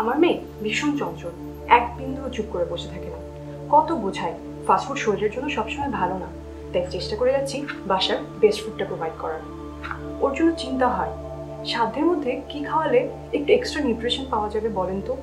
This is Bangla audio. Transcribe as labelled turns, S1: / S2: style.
S1: আমার মেয়ে ভীষণ চঞ্চল। এক বিন্দু চুপ করে বসে থাকে না। কত বোঝায় ফাস্টফুড শরীরের জন্য সবসময় ভালো না। তাই চেষ্টা করে যাচ্ছি বাসার বেস্ট ফুডটা প্রোভাইড করার। ওর জন্য চিন্তা হয়, সাধ্যের মধ্যে কি খাওয়ালে একটু এক্সট্রা নিউট্রিশন পাওয়া যাবে বলেন তো?